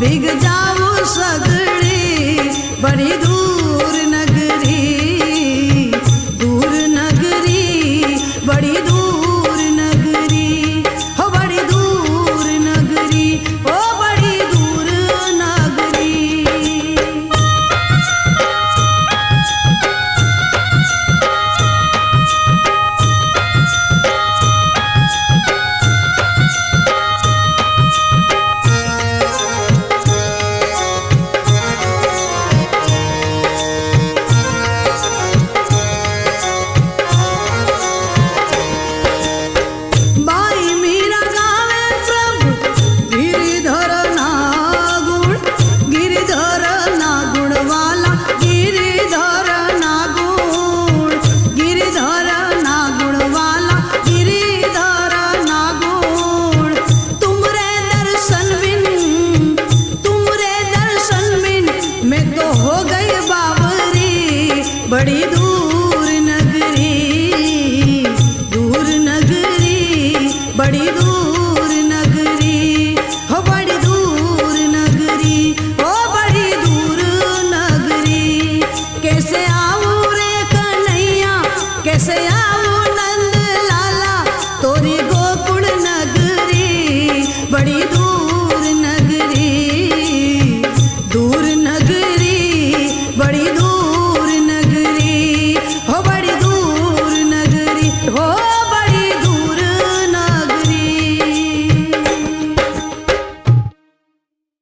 big जाऊ सगळे